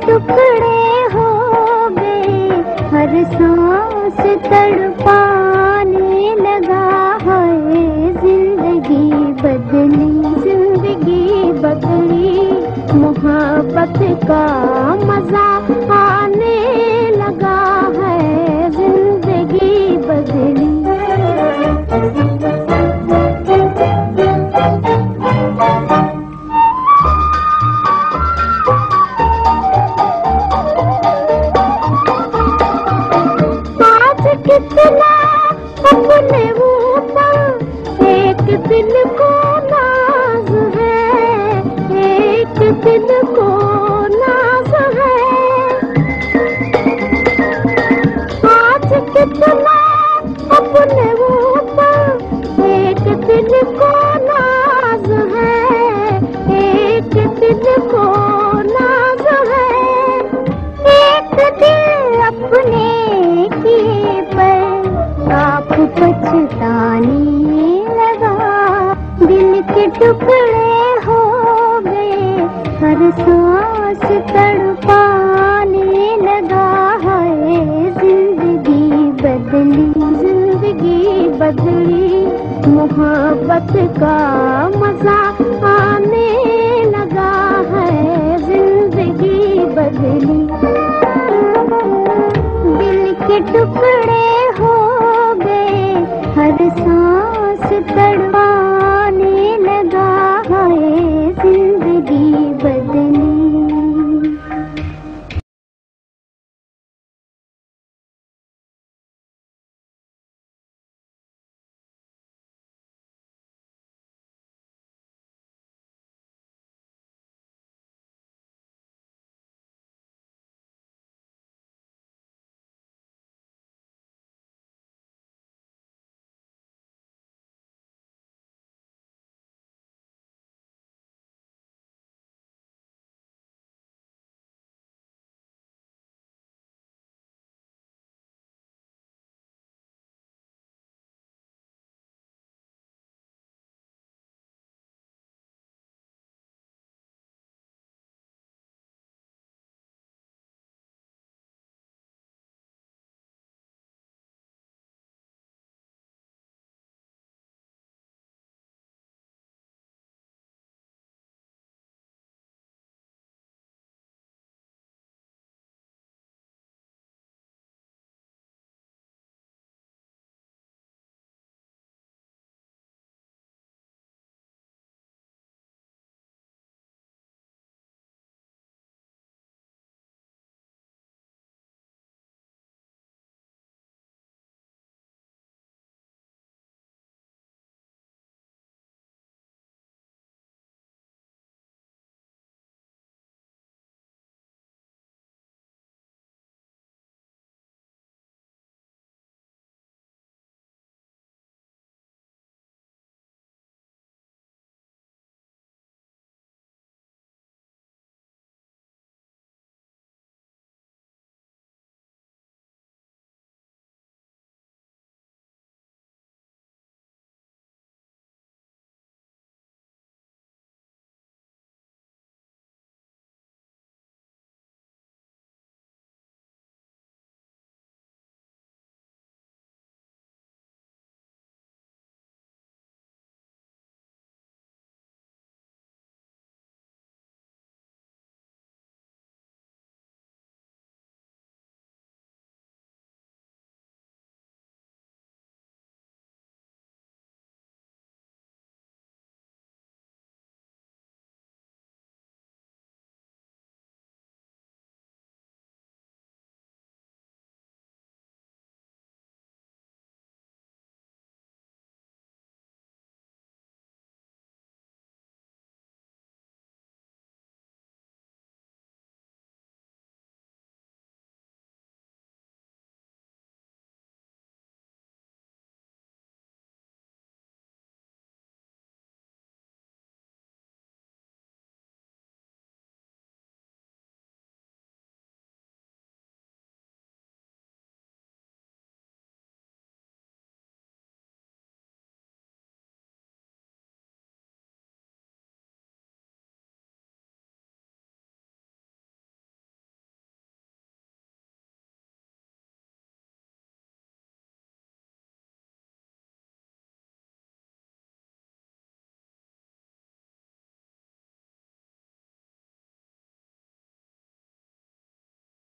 ٹکڑے ہو گئے ہر سانس تڑپانے لگا ہے۔ زندگی بدلی زندگی بدلی۔ محبت کا مزہ دل کو ناز ہے۔ آج کتنا اپنے اوپر ایک دل کو ناز ہے۔ ایک دل کو ناز ہے۔ ایک دل اپنے کیے پر آپ پچھتانے لگا۔ دل کے ٹکڑے سانس تڑپانے لگا ہے، زندگی بدلی زندگی بدلی۔ محبت کا مزہ آنے لگا ہے، زندگی بدلی۔ دل کے ٹکڑے